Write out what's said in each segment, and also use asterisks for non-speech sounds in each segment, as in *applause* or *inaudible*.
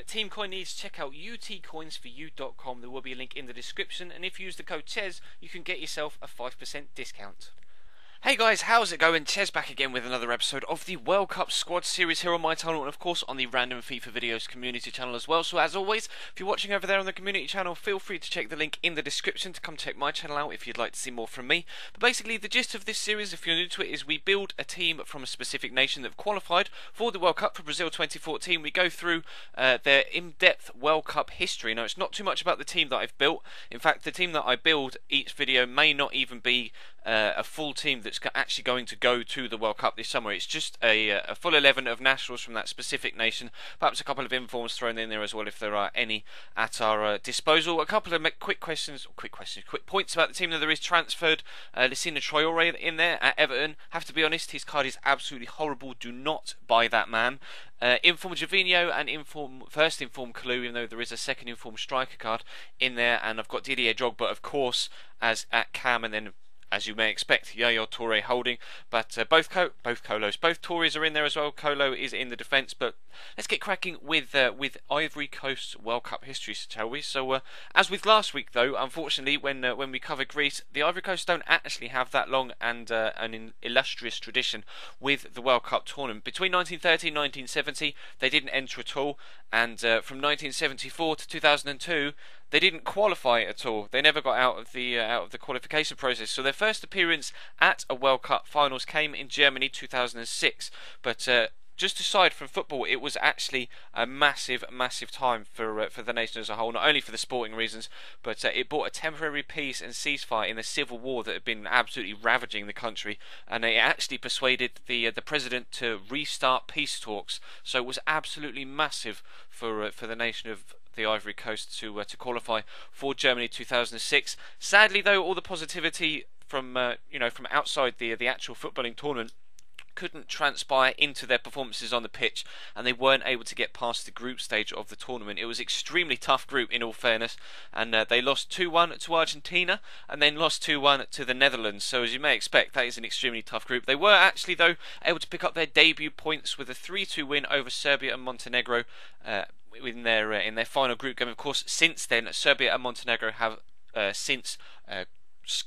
ultimate team coin needs, check out utcoinsforyou.com. There will be a link in the description, and if you use the code CHES, you can get yourself a 5% discount. Hey guys, how's it going? Ches back again with another episode of the World Cup Squad series here on my channel and of course on the Random FIFA Videos community channel as well. So as always, if you're watching over there on the community channel, feel free to check the link in the description to come check my channel out if you'd like to see more from me. But basically the gist of this series, if you're new to it, is we build a team from a specific nation that have qualified for the World Cup for Brazil 2014. We go through uh, their in-depth World Cup history. Now it's not too much about the team that I've built. In fact, the team that I build each video may not even be uh, a full team that's actually going to go to the World Cup this summer. It's just a, uh, a, full 11 of nationals from that specific nation, perhaps a couple of informs thrown in there as well if there are any at our uh, disposal. A couple of quick questions, quick questions, quick points about the team that there is transferred. Uh, Lacina Traore in there at Everton. Have to be honest, his card is absolutely horrible. Do not buy that man. Uh, inform Gervinho and inform first inform Kalou, even though there is a second inform striker card in there, and I've got Didier Drogba, of course, as at Cam, and then as you may expect, Yaya Toure holding. But uh, both Co- both Kolos, both Toures are in there as well. Kolo is in the defence. But let's get cracking with uh, with Ivory Coast's World Cup history, shall we? So uh, as with last week, though, unfortunately, when uh, when we cover Greece, the Ivory Coast don't actually have that long and uh, an illustrious tradition with the World Cup tournament. Between 1930 and 1970, they didn't enter at all, and uh, from 1974 to 2002 they didn't qualify at all. They never got out of the uh, out of the qualification process. So their first appearance at a World Cup finals came in Germany 2006. But uh, just aside from football, it was actually a massive, massive time for uh, for the nation as a whole. Not only for the sporting reasons, but uh, it brought a temporary peace and ceasefire in the civil war that had been absolutely ravaging the country, and it actually persuaded the uh, the president to restart peace talks. So it was absolutely massive for uh, for the nation of the Ivory Coast to uh, to qualify for Germany 2006. Sadly, though, all the positivity from uh, you know from outside the the actual footballing tournament couldn't transpire into their performances on the pitch and they weren't able to get past the group stage of the tournament. It was extremely tough group in all fairness and uh, they lost 2-1 to Argentina and then lost 2-1 to the Netherlands. So as you may expect that is an extremely tough group. They were actually though able to pick up their debut points with a 3-2 win over Serbia and Montenegro uh, in their uh, in their final group game. Of course, since then, Serbia and Montenegro have uh, since uh,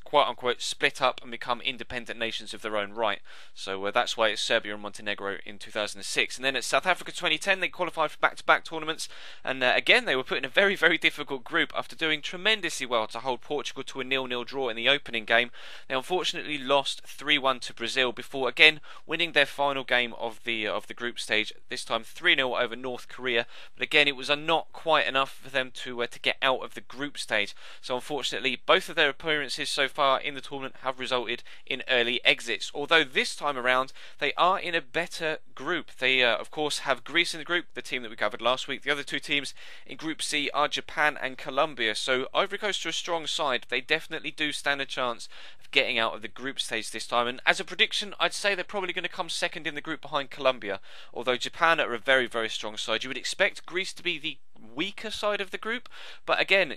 quote unquote split up and become independent nations of their own right. So uh, that's why it's Serbia and Montenegro in 2006. And then at South Africa 2010, they qualified for back to back tournaments. And uh, again, they were put in a very, very difficult group after doing tremendously well to hold Portugal to a nil nil draw in the opening game. They unfortunately lost 3 1 to Brazil before again winning their final game of the, uh, of the group stage, this time 3 0 over North Korea. But again, it was not quite enough for them to, uh, to get out of the group stage. So unfortunately, both of their appearances so far in the tournament have resulted in early exits. Although this time around they are in a better group. They, uh, of course, have Greece in the group, the team that we covered last week. The other two teams in Group C are Japan and Colombia. So Ivory Coast are a strong side. They definitely do stand a chance of getting out of the group stage this time. And as a prediction, I'd say they're probably going to come second in the group behind Colombia. Although Japan are a very, very strong side. You would expect Greece to be the weaker side of the group. But again,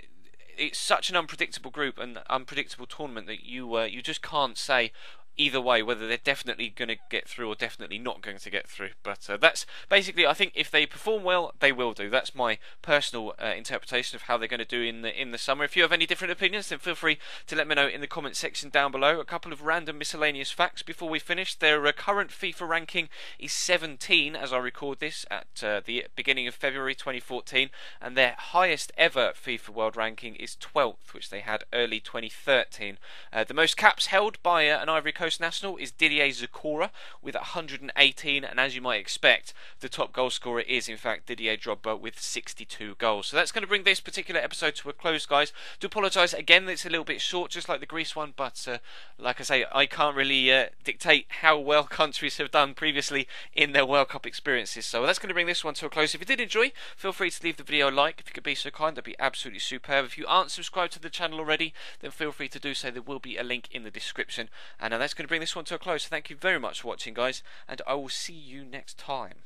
it's such an unpredictable group and unpredictable tournament that you uh, you just can't say either way whether they're definitely going to get through or definitely not going to get through. But uh, that's basically, I think, if they perform well, they will do. That's my personal uh, interpretation of how they're going to do in the in the summer. If you have any different opinions, then feel free to let me know in the comment section down below. A couple of random miscellaneous facts before we finish. Their uh, current FIFA ranking is 17 as I record this at uh, the beginning of February 2014, and their highest ever FIFA World ranking is 12th, which they had early 2013. Uh, the most caps held by uh, an Ivory Coast Coast National is Didier Zokora with 118, and as you might expect, the top goal scorer is in fact Didier Drogba with 62 goals. So that's going to bring this particular episode to a close, guys. Do apologise again; it's a little bit short, just like the Greece one, but uh, like I say, I can't really uh, dictate how well *laughs* countries have done previously in their World Cup experiences. So that's going to bring this one to a close. If you did enjoy, feel free to leave the video a like. If you could be so kind, that'd be absolutely superb. If you aren't subscribed to the channel already, then feel free to do so. There will be a link in the description. And uh, that's going to bring this one to a close. So thank you very much for watching, guys, and I will see you next time.